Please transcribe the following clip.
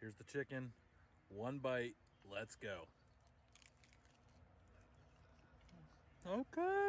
Here's the chicken. One bite. Let's go. Okay.